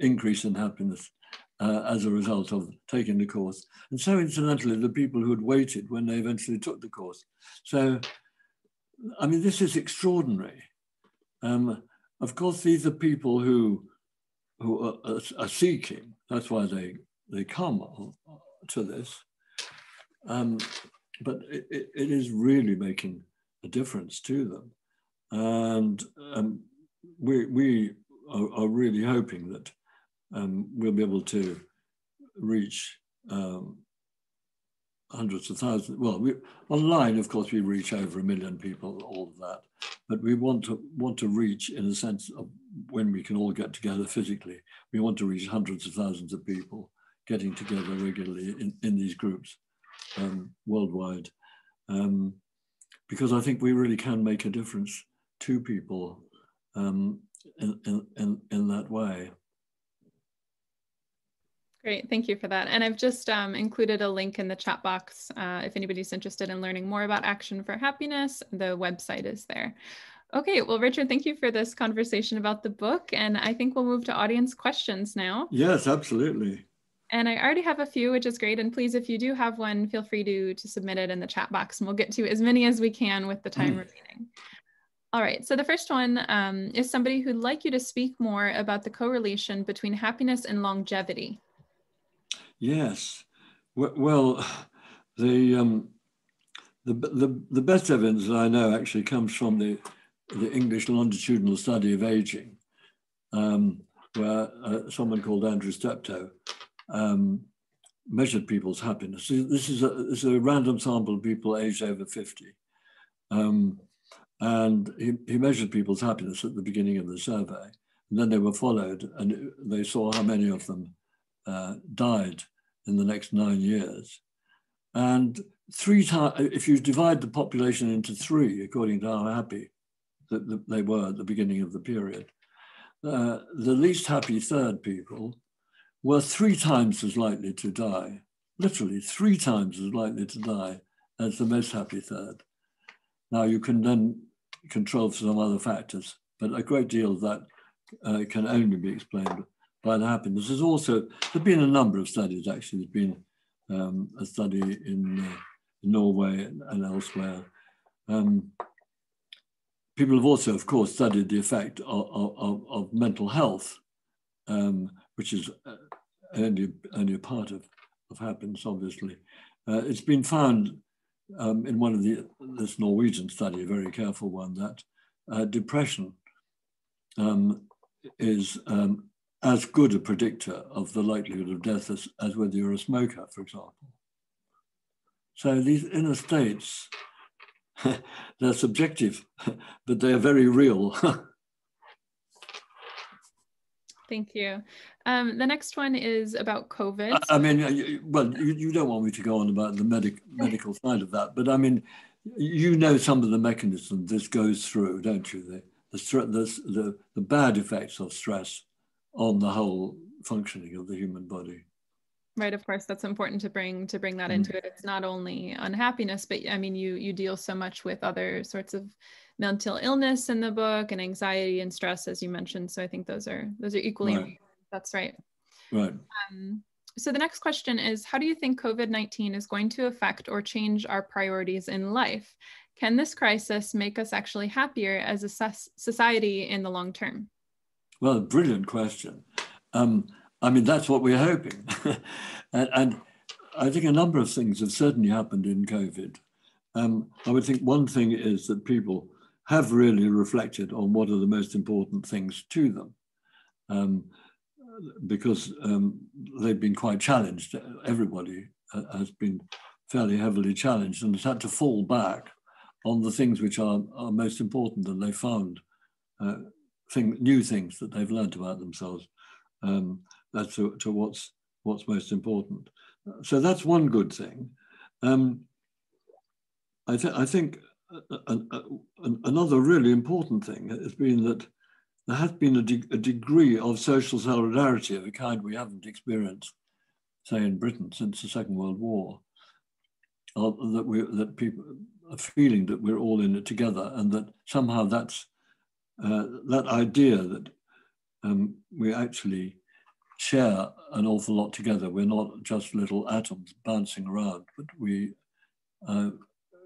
increase in happiness uh, as a result of taking the course. And so incidentally, the people who had waited when they eventually took the course. So, I mean, this is extraordinary. Um, of course, these are people who, who are, are, seeking, that's why they, they come to this. Um, but it, it is really making a difference to them. And um, we, we are, are, really hoping that um, we'll be able to reach um, hundreds of thousands. Well, we, online, of course, we reach over a million people, all of that. But we want to want to reach, in a sense of when we can all get together physically, we want to reach hundreds of thousands of people getting together regularly in, in these groups um, worldwide. Um, because I think we really can make a difference to people um, in, in, in, that way. Great, thank you for that. And I've just um, included a link in the chat box uh, if anybody's interested in learning more about Action for Happiness, the website is there. Okay, well, Richard, thank you for this conversation about the book. And I think we'll move to audience questions now. Yes, absolutely. And I already have a few, which is great. And please, if you do have one, feel free to, to submit it in the chat box and we'll get to as many as we can with the time mm. remaining. All right, so the first one um, is somebody who'd like you to speak more about the correlation between happiness and longevity. Yes, well, the, um, the, the, the best evidence that I know actually comes from the the English longitudinal study of aging, um, where uh, someone called Andrew Steptoe um, measured people's happiness. This is, a, this is a random sample of people aged over 50. Um, and he, he measured people's happiness at the beginning of the survey. And then they were followed and they saw how many of them uh, died in the next nine years. And three times, if you divide the population into three, according to how happy that they were at the beginning of the period, uh, the least happy third people were three times as likely to die, literally three times as likely to die as the most happy third. Now you can then control for some other factors, but a great deal of that uh, can only be explained by the happiness. There's also, there's been a number of studies actually, there's been um, a study in, uh, Norway and, and elsewhere. Um, people have also, of course, studied the effect of, of, of mental health, um, which is uh, only, only a part of, of happiness, obviously. Uh, it's been found um, in one of the, this Norwegian study, a very careful one, that uh, depression um, is um, as good a predictor of the likelihood of death as, as whether you're a smoker, for example. So these inner states, they're subjective, but they're very real. Thank you. Um, the next one is about COVID. I, I mean, well, you, you, don't want me to go on about the medic, medical side of that, but I mean, you know some of the mechanisms this goes through, don't you? The, the, the, the, the bad effects of stress on the whole functioning of the human body. Right of course that's important to bring to bring that mm. into it. It's not only unhappiness but i mean you you deal so much with other sorts of mental illness in the book and anxiety and stress as you mentioned. So i think those are those are equally right. important. That's right. Right. Um, so the next question is how do you think covid-19 is going to affect or change our priorities in life? Can this crisis make us actually happier as a society in the long term well, brilliant question. Um, I mean, that's what we're hoping. and, and, I think a number of things have certainly happened in COVID. Um, I would think one thing is that people have really reflected on what are the most important things to them. Um, because um, they've been quite challenged. Everybody has been fairly heavily challenged and has had to fall back on the things which are, are most important and they found uh, thing, new things that they've learned about themselves um, to, to what's, what's most important. So that's one good thing. Um, I, th I think another really important thing has been that there has been a, de a, degree of social solidarity of a kind we haven't experienced, say, in Britain since the Second World War. Uh, that we that people are feeling that we're all in it together, and that somehow that's uh, that idea that um, we actually share an awful lot together. We're not just little atoms bouncing around, but we uh,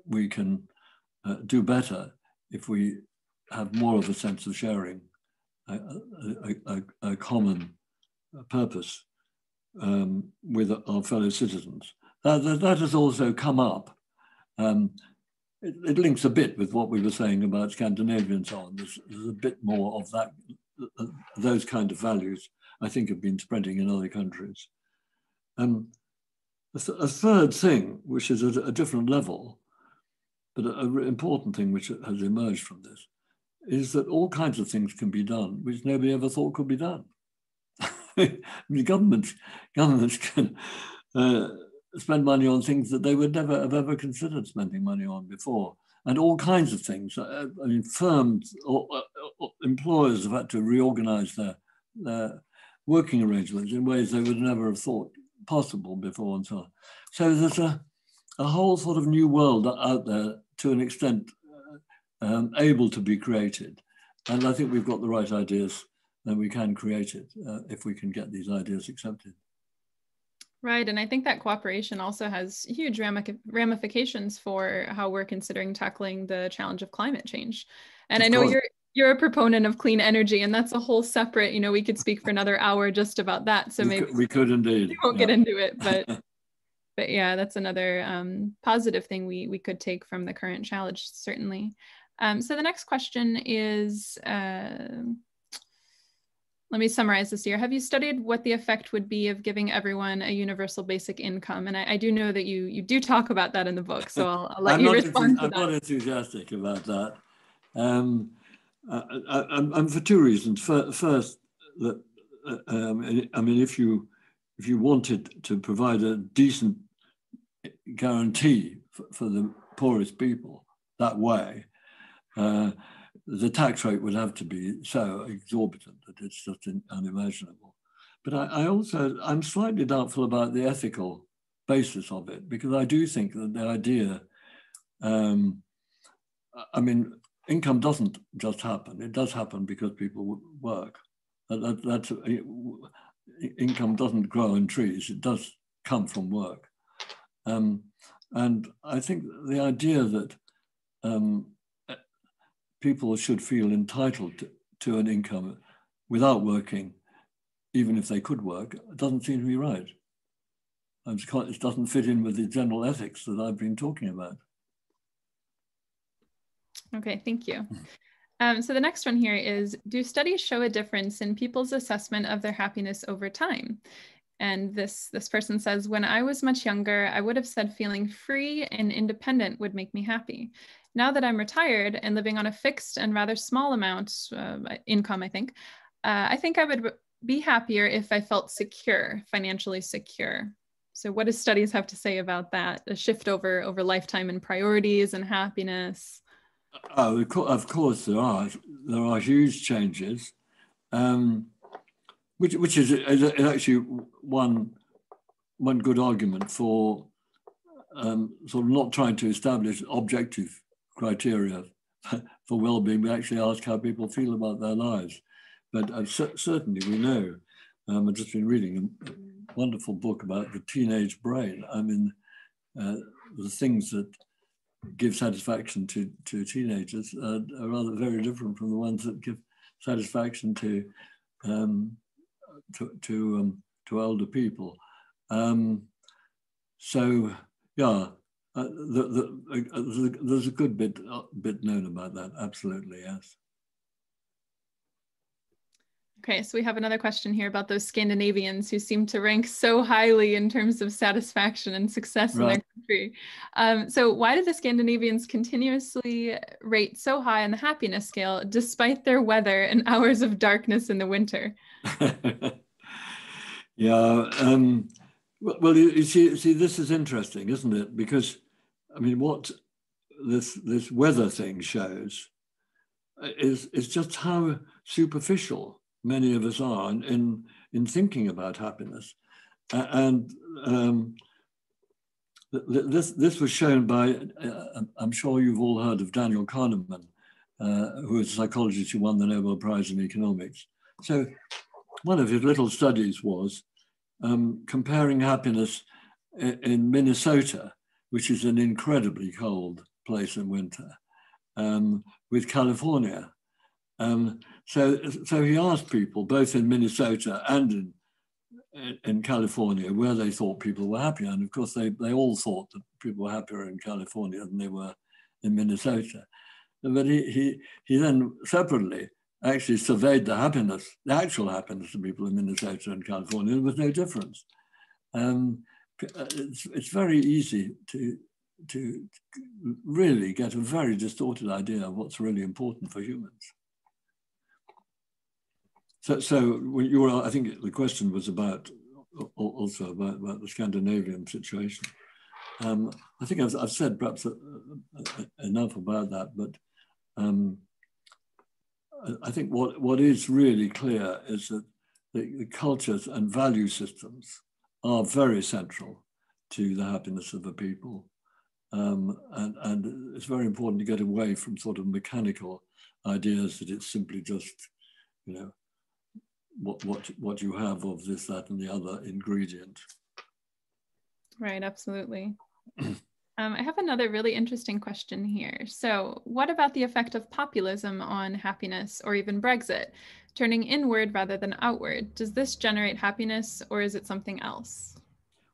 we can uh, do better if we have more of a sense of sharing a, a, a, a common purpose um, with our fellow citizens. That, that, that, has also come up um, it, it, links a bit with what we were saying about Scandinavia and so on. There's, there's a bit more of that, those kind of values, I think, have been spreading in other countries. Um, a, th a third thing, which is at a different level, but an important thing which has emerged from this, is that all kinds of things can be done which nobody ever thought could be done. I mean, governments, governments can uh, spend money on things that they would never have ever considered spending money on before. And all kinds of things. Uh, I mean, firms or, or employers have had to reorganize their, their working arrangements in ways they would never have thought possible before and so on. So there's a, a whole sort of new world out there to an extent uh, um, able to be created. And I think we've got the right ideas and we can create it uh, if we can get these ideas accepted. Right. And I think that cooperation also has huge ramifications for how we're considering tackling the challenge of climate change. And of I know course. you're you're a proponent of clean energy, and that's a whole separate, you know, we could speak for another hour just about that. So we maybe could, we could indeed. We won't yeah. get into it, but but yeah, that's another um, positive thing we we could take from the current challenge, certainly. Um, so the next question is, uh, let me summarize this here. Have you studied what the effect would be of giving everyone a universal basic income? And I, I do know that you you do talk about that in the book, so I'll, I'll let you respond to I'm that. not enthusiastic about that. Um, I, am for two reasons. First, that uh, um, I mean, if you if you wanted to provide a decent guarantee for, for the poorest people that way, uh, the tax rate would have to be so exorbitant that it's just unimaginable. But I, I, also, I'm slightly doubtful about the ethical basis of it because I do think that the idea, um, I mean, income doesn't just happen. It does happen because people work. That, that, that's, income doesn't grow in trees. It does come from work. Um, and I think the idea that um, people should feel entitled to, to an income without working, even if they could work, doesn't seem to be right. It doesn't fit in with the general ethics that I've been talking about. Okay, thank you. Um, so the next one here is, do studies show a difference in people's assessment of their happiness over time? And this, this person says, when I was much younger, I would have said feeling free and independent would make me happy. Now that I'm retired and living on a fixed and rather small amount uh, income, I think, uh, I think I would be happier if I felt secure, financially secure. So what does studies have to say about that? A shift over over lifetime and priorities and happiness? Oh, of course there are. There are huge changes, um, which which is, is actually one one good argument for um, sort of not trying to establish objective criteria for well-being. We actually ask how people feel about their lives. But uh, certainly we know, um, I've just been reading a wonderful book about the teenage brain. I mean, uh, the things that give satisfaction to, to teenagers uh, are rather very different from the ones that give satisfaction to um, to to, um, to elder people. Um, so yeah, uh, the, the, uh, there's a good bit uh, bit known about that. Absolutely, yes. Okay, so we have another question here about those Scandinavians who seem to rank so highly in terms of satisfaction and success right. in their country. Um, so, why do the Scandinavians continuously rate so high on the happiness scale despite their weather and hours of darkness in the winter? yeah, um, well, you, you see, see, this is interesting, isn't it? Because, I mean, what this this weather thing shows is is just how superficial many of us are in, in, in thinking about happiness. And um, th this, this was shown by, uh, I'm sure you've all heard of Daniel Kahneman, uh, who is a psychologist who won the Nobel Prize in Economics. So one of his little studies was um, comparing happiness in, in, Minnesota, which is an incredibly cold place in winter, um, with California. Um, so, so he asked people, both in Minnesota and in, in California, where they thought people were happier. And of course, they, they all thought that people were happier in California than they were in Minnesota. But he, he, he then separately actually surveyed the happiness, the actual happiness of people in Minnesota and California. There was no difference. Um, it's, it's very easy to, to really get a very distorted idea of what's really important for humans. So, so you were, I think the question was about also about, about the Scandinavian situation. Um, I think I've, I've said perhaps uh, uh, enough about that, but um, I think what, what is really clear is that the, the, cultures and value systems are very central to the happiness of a people. Um, and, and it's very important to get away from sort of mechanical ideas that it's simply just, you know, what what what you have of this, that, and the other ingredient. Right, absolutely. um, I have another really interesting question here. So, what about the effect of populism on happiness or even Brexit, turning inward rather than outward? Does this generate happiness or is it something else?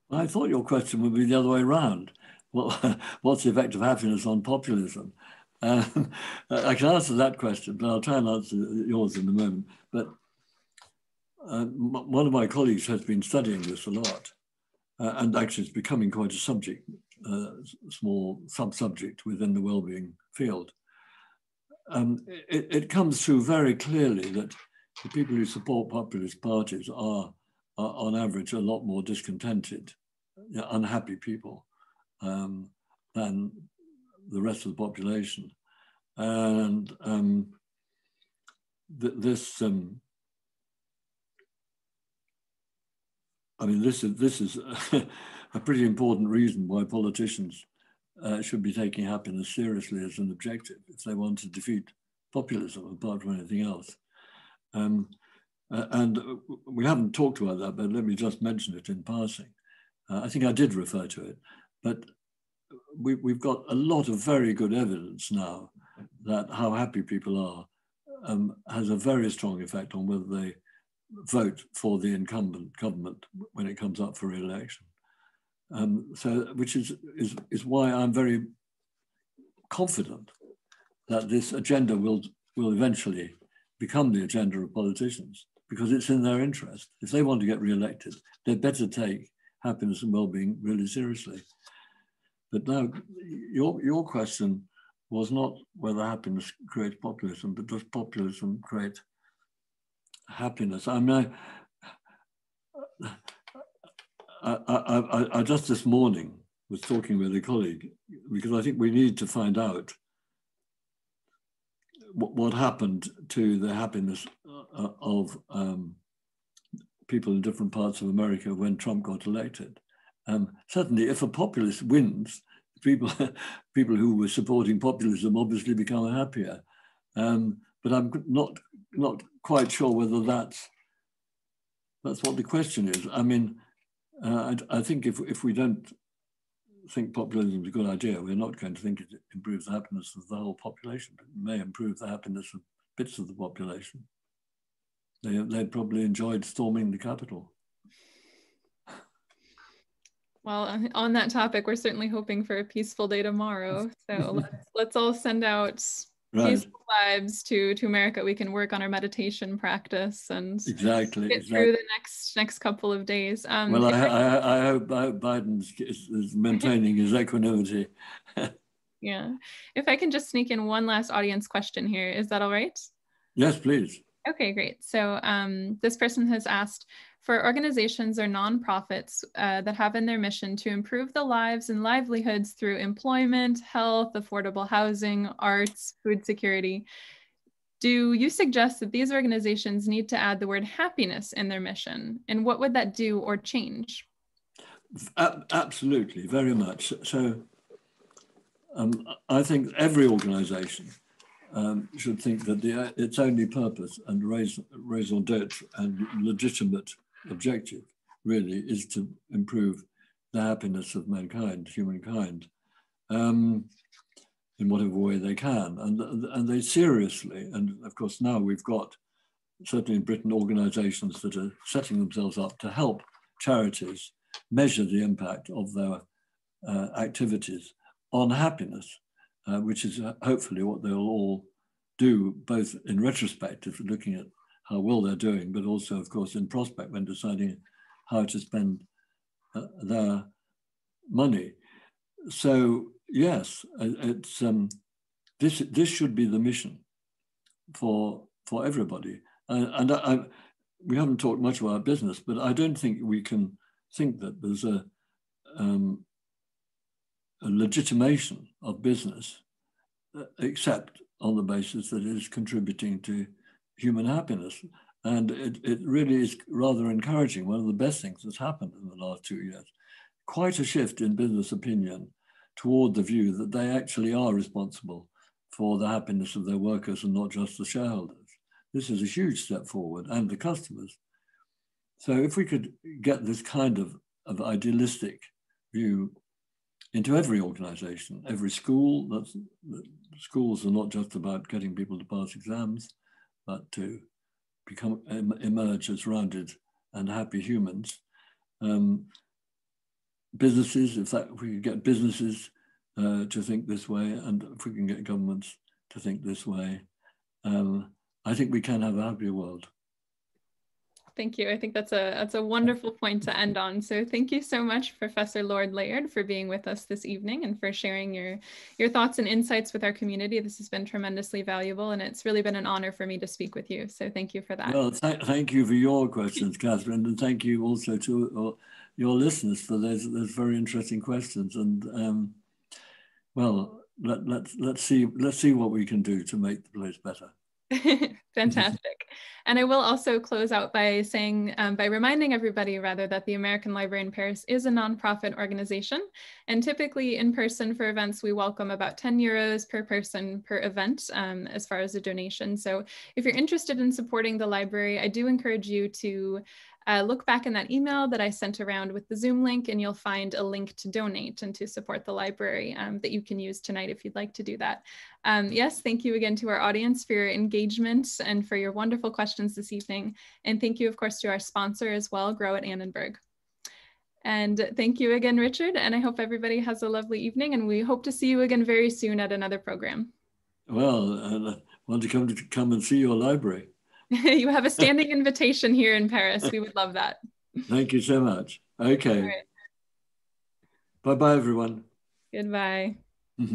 Well, I thought your question would be the other way around. What, what's the effect of happiness on populism? Um, I can answer that question, but I'll try and answer yours in a moment. But uh, one of my colleagues has been studying this a lot, uh, and actually it's becoming quite a subject, uh, small sub-subject within the well-being field. Um, it, it, comes through very clearly that the people who support populist parties are, are on average, a lot more discontented, unhappy people um, than the rest of the population. And um, th this, I mean, this is, this is a pretty important reason why politicians uh, should be taking happiness seriously as an objective if they want to defeat populism apart from anything else. Um, uh, and we haven't talked about that, but let me just mention it in passing. Uh, I think I did refer to it, but we, we've got a lot of very good evidence now that how happy people are um, has a very strong effect on whether they vote for the incumbent government when it comes up for re-election. Um, so, which is, is, is why I'm very confident that this agenda will, will eventually become the agenda of politicians because it's in their interest. If they want to get re-elected, they'd better take happiness and well-being really seriously. But now, your, your question was not whether happiness creates populism, but does populism create happiness? I mean, I, I, I, I just this morning was talking with a colleague because I think we need to find out what, what happened to the happiness uh, of um, people in different parts of America when Trump got elected. Um, certainly, if a populist wins, people people who were supporting populism obviously become happier. Um, but I'm not not quite sure whether that's that's what the question is. I mean, uh, I, I, think if if we don't think populism is a good idea, we're not going to think it improves the happiness of the whole population. But it may improve the happiness of bits of the population. They they probably enjoyed storming the Capitol. Well, on that topic, we're certainly hoping for a peaceful day tomorrow. So let's, let's all send out right. peaceful vibes to to America. We can work on our meditation practice and exactly get exactly. through the next next couple of days. Um, well, I, I, I, hope Biden is maintaining his equanimity. yeah, if I can just sneak in one last audience question here, is that all right? Yes, please. Okay, great. So um, this person has asked, for organizations or nonprofits uh, that have in their mission to improve the lives and livelihoods through employment, health, affordable housing, arts, food security. Do you suggest that these organizations need to add the word happiness in their mission? And what would that do or change? Absolutely, very much. So um, I think every organization um, should think that the, its only purpose and raison d'etre and legitimate objective really is to improve the happiness of mankind, humankind, um, in whatever way they can. And, and they seriously, and of course now we've got, certainly in Britain, organizations that are setting themselves up to help charities measure the impact of their uh, activities on happiness, uh, which is uh, hopefully what they'll all do, both in retrospect, if looking at how well they're doing, but also, of course, in prospect when deciding how to spend uh, their money. So yes, it's um, this. This should be the mission for for everybody. Uh, and I, I, we haven't talked much about business, but I don't think we can think that there's a, um, a legitimation of business, uh, except on the basis that it is contributing to human happiness. And it, it really is rather encouraging. One of the best things that's happened in the last two years. Quite a shift in business opinion toward the view that they actually are responsible for the happiness of their workers and not just the shareholders. This is a huge step forward and the customers. So if we could get this kind of, of idealistic view into every organization, every school, that's, schools are not just about getting people to pass exams, but to become emerge as rounded and happy humans. Um, businesses, in fact, we could get businesses uh, to think this way, and if we can get governments to think this way, um, I think we can have a happier world. Thank you. I think that's a that's a wonderful point to end on. So thank you so much, Professor Lord Layard, for being with us this evening and for sharing your your thoughts and insights with our community. This has been tremendously valuable, and it's really been an honor for me to speak with you. So thank you for that. Well, th thank you for your questions, Catherine, and thank you also to uh, your listeners for those those very interesting questions. And um, well, let, let's let's see let's see what we can do to make the place better. Fantastic. and I will also close out by saying, um, by reminding everybody rather that the American Library in Paris is a nonprofit organization. And typically in person for events, we welcome about 10 euros per person per event um, as far as a donation. So if you're interested in supporting the library, I do encourage you to uh, look back in that email that I sent around with the Zoom link and you'll find a link to donate and to support the library um, that you can use tonight if you'd like to do that. Um, yes, thank you again to our audience for your engagement and for your wonderful questions this evening. And thank you, of course, to our sponsor as well, Grow at Annenberg. And thank you again, Richard. And I hope everybody has a lovely evening. And we hope to see you again very soon at another program. Well, I want to come to come and see your library. you have a standing invitation here in Paris. We would love that. Thank you so much. Okay. Right. Bye bye, everyone. Goodbye.